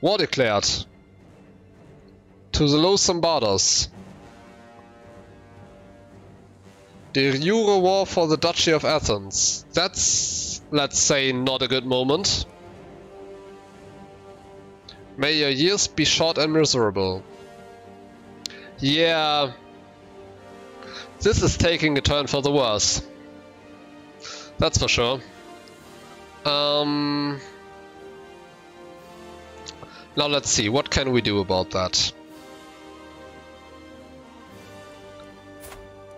War declared. To the Los Lombardos. De jure war for the Duchy of Athens. That's, let's say, not a good moment. May your years be short and miserable. Yeah. This is taking a turn for the worse. That's for sure. Um, now let's see, what can we do about that?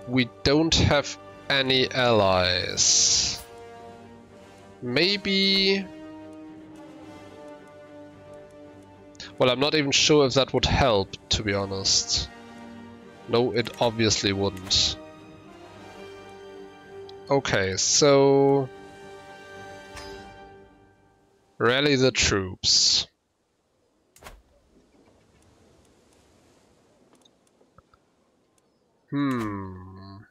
We don't have any allies. Maybe... Well, I'm not even sure if that would help, to be honest. No, it obviously wouldn't. Okay, so... Rally the troops. Hmm.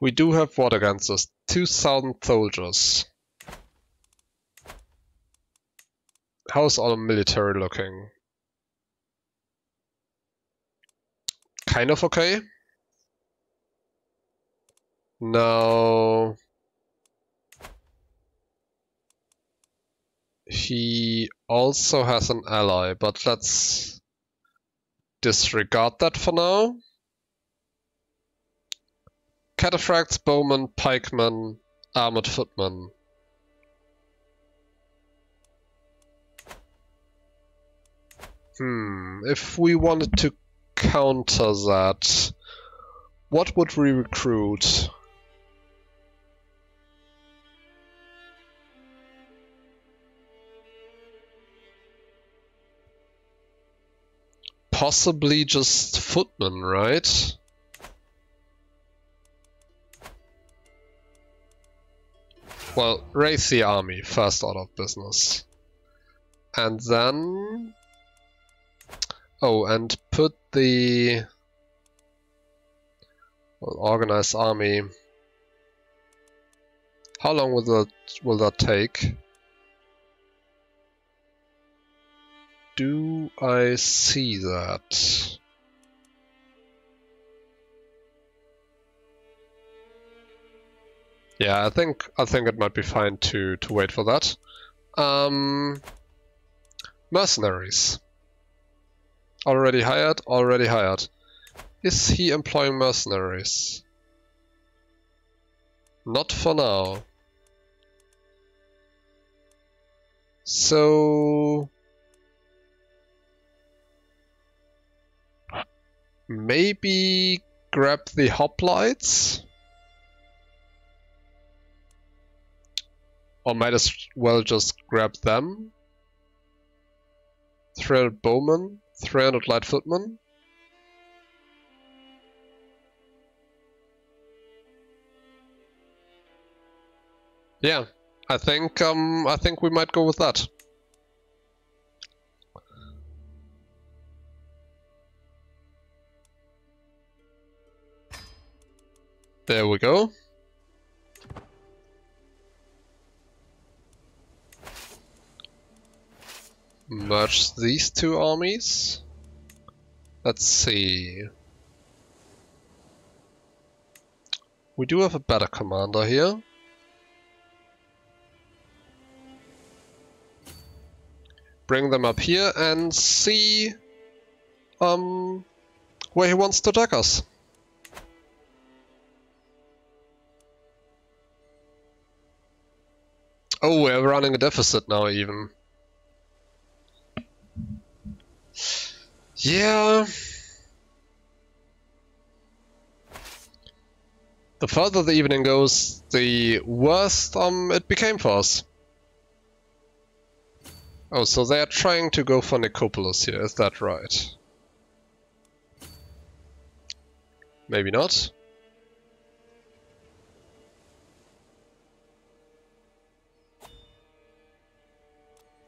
We do have against us? 2,000 soldiers. How's our military looking? Kind of okay. Now... He also has an ally, but let's disregard that for now. Cataphracts, bowmen, pikemen, armored footmen. Hmm, if we wanted to counter that, what would we recruit? Possibly just footmen, right? Well, raise the army, first order of business. And then Oh, and put the well, organized army. How long will that will that take? Do I see that? Yeah, I think I think it might be fine to to wait for that. Um, mercenaries. Already hired, already hired. Is he employing mercenaries? Not for now. So... Maybe grab the hoplites? Or might as well just grab them? Thread bowmen, 300 light footmen. Yeah, I think um I think we might go with that. There we go. merge these two armies. Let's see. We do have a better commander here. Bring them up here and see um, where he wants to attack us. Oh, we're running a deficit now even. Yeah. The further the evening goes, the worse um, it became for us. Oh, so they are trying to go for Nicopolis here, is that right? Maybe not.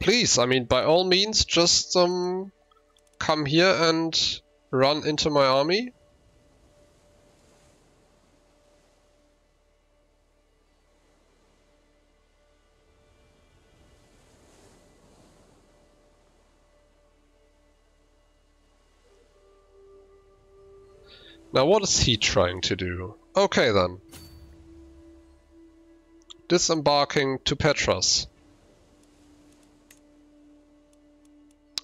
please, I mean, by all means, just um, come here and run into my army. Now what is he trying to do? Okay then. Disembarking to Petras.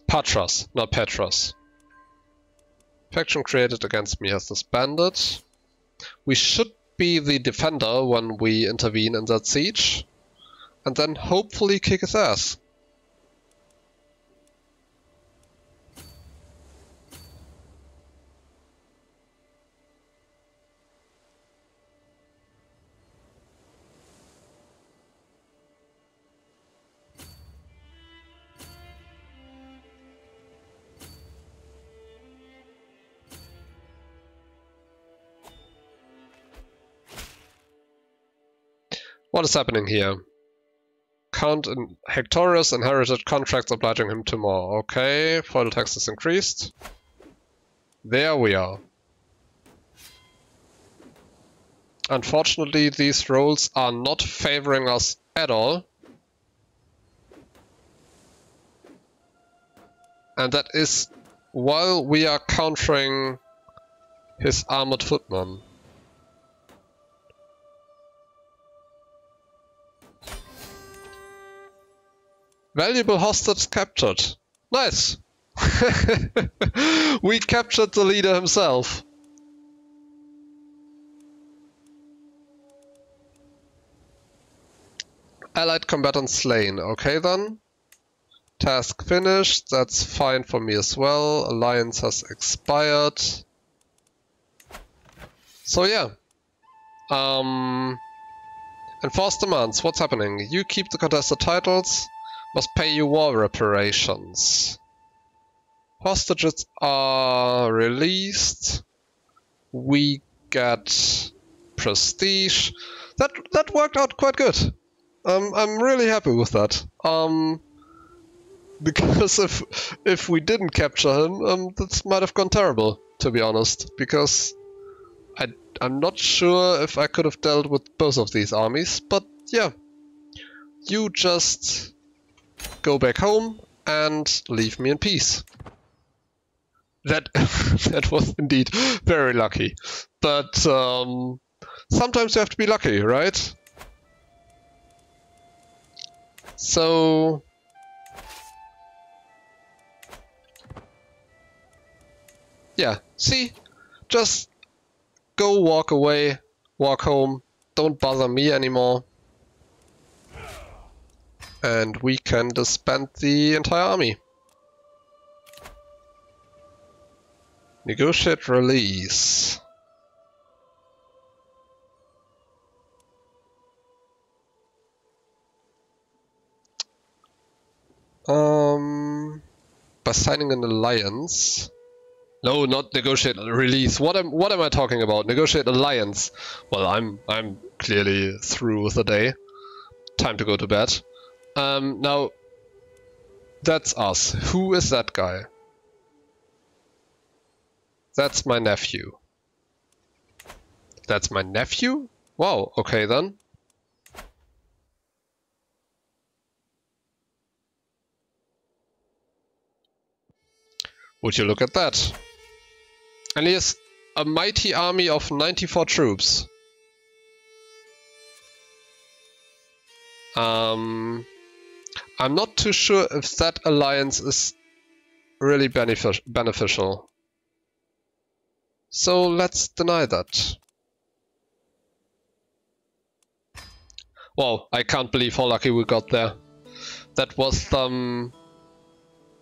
Patras, not Petros. Faction created against me has disbanded. We should be the defender when we intervene in that siege. And then hopefully kick his ass. What is happening here? Count in Hectorius inherited contracts obliging him to more. Okay, foil tax is increased. There we are. Unfortunately, these rolls are not favoring us at all. And that is while we are countering his armored footman. Valuable hostage captured. Nice. we captured the leader himself. Allied combatant slain. Okay then. Task finished. That's fine for me as well. Alliance has expired. So yeah. Um, enforce demands. What's happening? You keep the contested titles must pay you war reparations. Hostages are released. We get prestige. That that worked out quite good. Um, I'm really happy with that. Um, because if if we didn't capture him, um, that might have gone terrible, to be honest. Because I I'm not sure if I could have dealt with both of these armies. But yeah, you just go back home and leave me in peace. That that was indeed very lucky. But um, sometimes you have to be lucky, right? So... Yeah, see? Just go walk away, walk home, don't bother me anymore and we can disband the entire army. Negotiate release. Um, by signing an alliance. No, not negotiate release. What am what am I talking about? Negotiate alliance. Well, I'm I'm clearly through with the day. Time to go to bed. Um, now, that's us. Who is that guy? That's my nephew. That's my nephew? Wow, okay then. Would you look at that? And he has a mighty army of 94 troops. Um, I'm not too sure if that alliance is really benefic beneficial. So let's deny that. Wow, I can't believe how lucky we got there. That was um,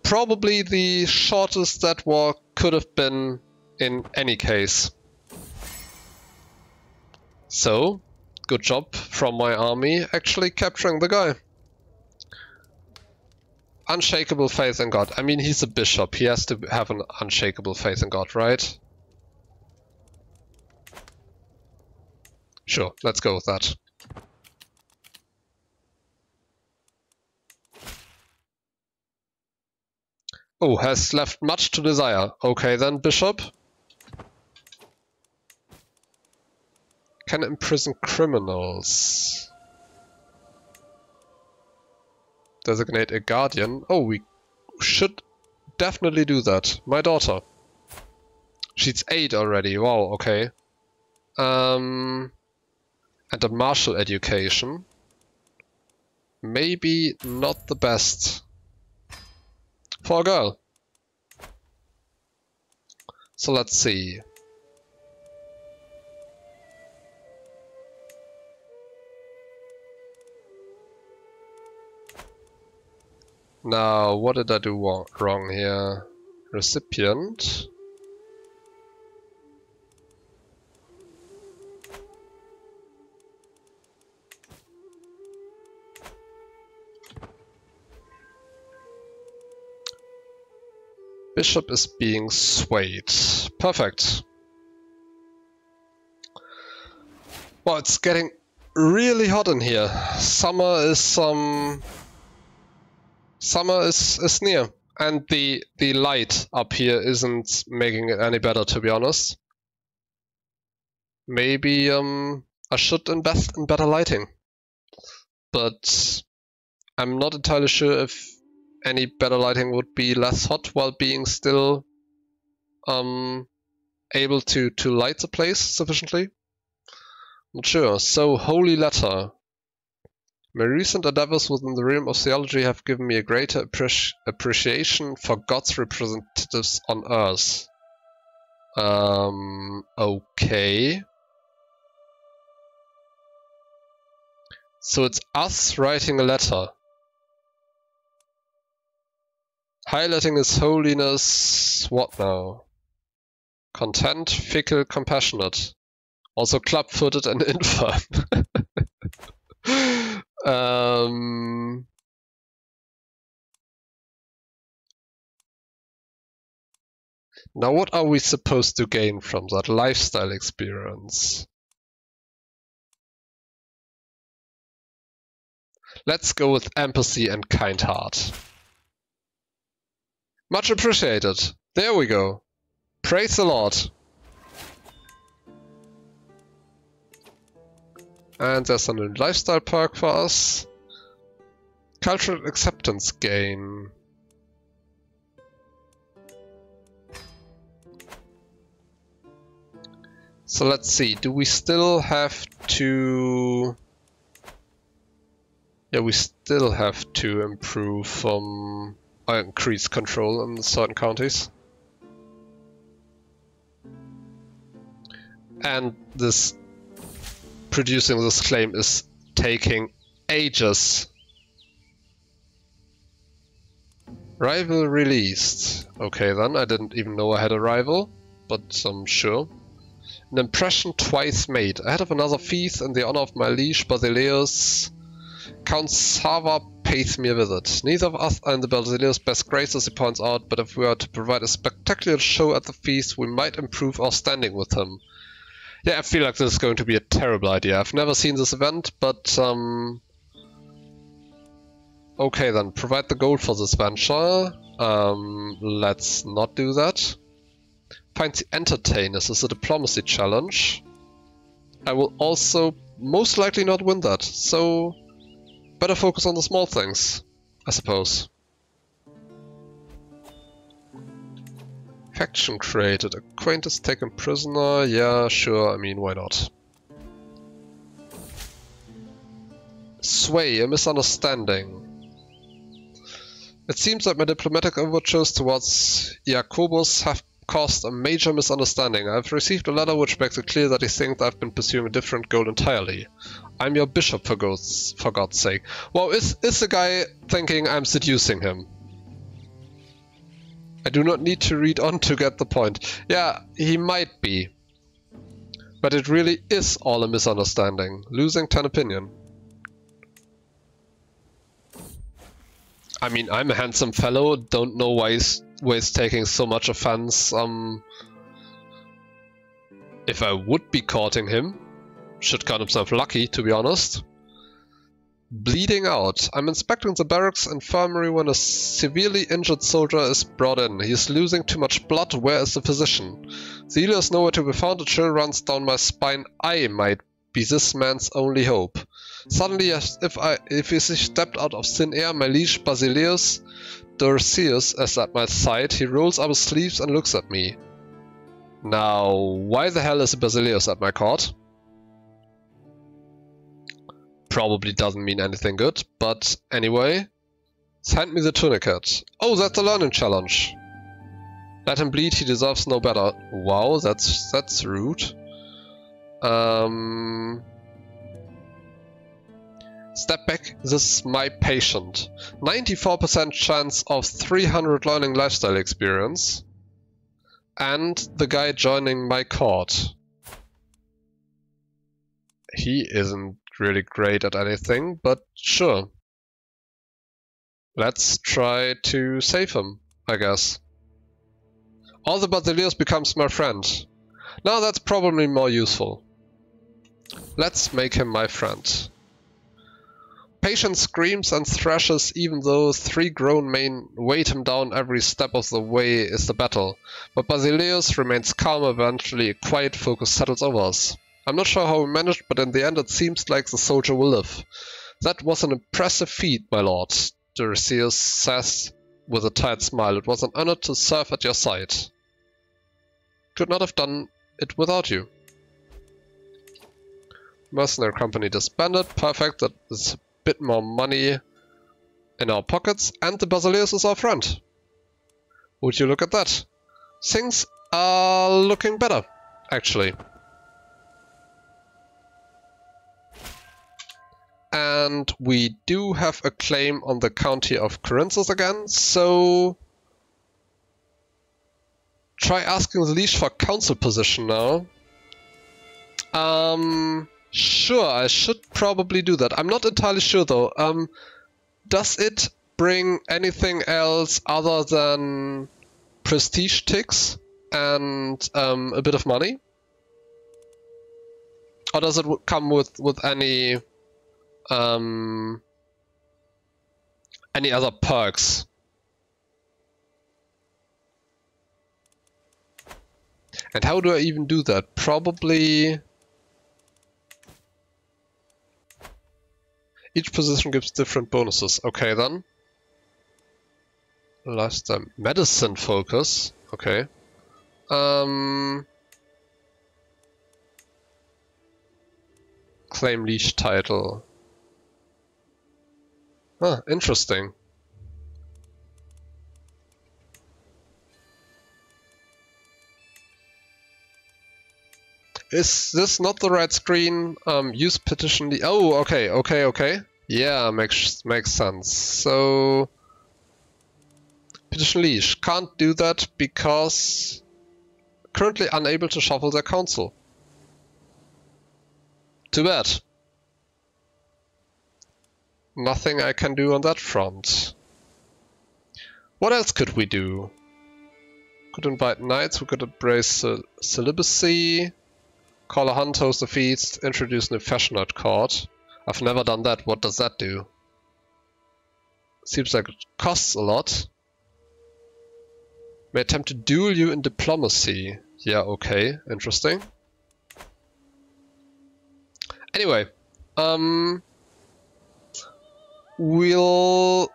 probably the shortest that war could have been in any case. So, good job from my army actually capturing the guy unshakable faith in God. I mean, he's a bishop. He has to have an unshakable faith in God, right? Sure, let's go with that. Oh, has left much to desire. Okay then, bishop. Can imprison criminals. Designate a guardian. Oh, we should definitely do that. My daughter. She's 8 already, wow, okay. Um, and a martial education. Maybe not the best for a girl. So let's see. Now, what did I do wrong here? Recipient. Bishop is being swayed. Perfect. Well, it's getting really hot in here. Summer is um summer is, is near. And the the light up here isn't making it any better to be honest. Maybe um I should invest in better lighting. But I'm not entirely sure if any better lighting would be less hot while being still um, able to, to light the place sufficiently? Not sure. So, Holy Letter. My recent endeavors within the realm of theology have given me a greater appreci appreciation for God's representatives on earth. Um, okay. So it's us writing a letter. Highlighting His Holiness, what now? Content, fickle, compassionate. Also club-footed and infirm. um, now what are we supposed to gain from that lifestyle experience? Let's go with empathy and kind heart. Much appreciated. There we go. Praise the Lord. And there's a lifestyle perk for us. Cultural acceptance gain. So let's see, do we still have to... Yeah, we still have to improve from uh, increase control in certain counties. And this producing this claim is taking ages. Rival released. Okay then, I didn't even know I had a rival, but I'm sure. An impression twice made. Ahead of another feast in the honor of my liege Basileus, Count Sava pays me a visit. Neither of us are in the Basileus' best graces, he points out, but if we are to provide a spectacular show at the feast, we might improve our standing with him. Yeah, I feel like this is going to be a terrible idea. I've never seen this event, but um... Okay then, provide the gold for this venture. Um, let's not do that. Find the entertainers is a diplomacy challenge. I will also most likely not win that, so Better focus on the small things, I suppose. Faction created, acquaintance taken prisoner, yeah, sure, I mean, why not? Sway, a misunderstanding. It seems that my diplomatic overtures towards Jacobus have caused a major misunderstanding. I've received a letter which makes it clear that he thinks I've been pursuing a different goal entirely. I'm your bishop for God's, for God's sake. Well, is, is the guy thinking I'm seducing him? I do not need to read on to get the point. Yeah, he might be. But it really is all a misunderstanding. Losing 10 opinion. I mean, I'm a handsome fellow, don't know why he's, why he's taking so much offense. Um, if I would be courting him, should count himself lucky, to be honest. Bleeding out. I'm inspecting the barracks infirmary when a severely injured soldier is brought in. He is losing too much blood. Where is the physician? The healer is nowhere to be found. A chill runs down my spine. I might be this man's only hope. Suddenly, as if I if he stepped out of thin air, my liege Basileus Dorceus is at my side. He rolls up his sleeves and looks at me. Now, why the hell is Basileus at my court? Probably doesn't mean anything good, but anyway. Send me the tourniquet. Oh, that's a learning challenge. Let him bleed, he deserves no better. Wow, that's that's rude. Um, step back, this is my patient. 94% chance of 300 learning lifestyle experience. And the guy joining my court. He isn't really great at anything, but sure. Let's try to save him, I guess. All the Basileus becomes my friend. Now that's probably more useful. Let's make him my friend. Patient screams and thrashes even though three grown men weight him down every step of the way is the battle. But Basileus remains calm eventually a quiet focus settles over us. I'm not sure how we managed, but in the end it seems like the soldier will live. That was an impressive feat, my lord, Duricius says with a tired smile. It was an honor to serve at your side. Could not have done it without you. Mercenary company disbanded. Perfect. That is a bit more money in our pockets. And the Basileus is our friend. Would you look at that? Things are looking better, actually. And we do have a claim on the county of Corinthus again, so... Try asking the liege for council position now. Um, sure, I should probably do that. I'm not entirely sure though. Um, does it bring anything else other than prestige ticks and um, a bit of money? Or does it come with, with any um, any other perks? And how do I even do that? Probably... Each position gives different bonuses. Okay then. Last time. medicine focus. Okay. Um... Claim liege title. Huh, interesting. Is this not the right screen? Um, use petition. Oh, okay, okay, okay. Yeah, makes makes sense. So petition liege can't do that because currently unable to shuffle their council. Too bad. Nothing I can do on that front. What else could we do? Could invite knights, we could embrace uh, celibacy, call a hunt, host a feast, introduce new fashion at court. I've never done that, what does that do? Seems like it costs a lot. May attempt to duel you in diplomacy. Yeah, okay, interesting. Anyway, um, we'll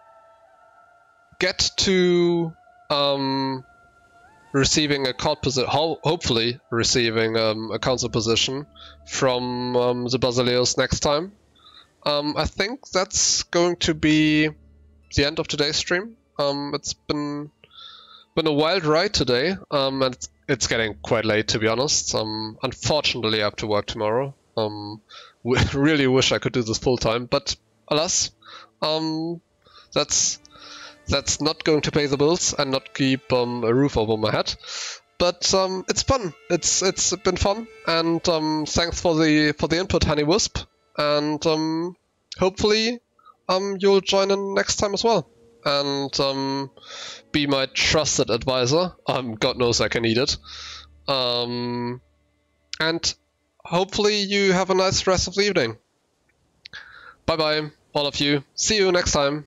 get to um, receiving a court position, ho hopefully receiving um, a council position from um, the Basileus next time. Um, I think that's going to be the end of today's stream. Um, it's been been a wild ride today, um, and it's, it's, getting quite late to be honest. unfortunately, I have to work tomorrow. really wish I could do this full time, but alas, um, that's that's not going to pay the bills and not keep um, a roof over my head. But um, it's fun. It's it's been fun, and um, thanks for the for the input, Honey Wisp, and um, hopefully um, you'll join in next time as well, and um, be my trusted advisor. Um, God knows I can need it. Um, and hopefully you have a nice rest of the evening. Bye bye all of you. See you next time.